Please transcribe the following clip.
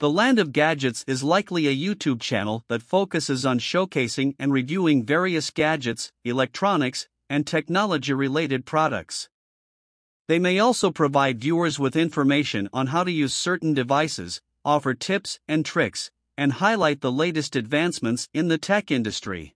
The Land of Gadgets is likely a YouTube channel that focuses on showcasing and reviewing various gadgets, electronics, and technology related products. They may also provide viewers with information on how to use certain devices, offer tips and tricks, and highlight the latest advancements in the tech industry.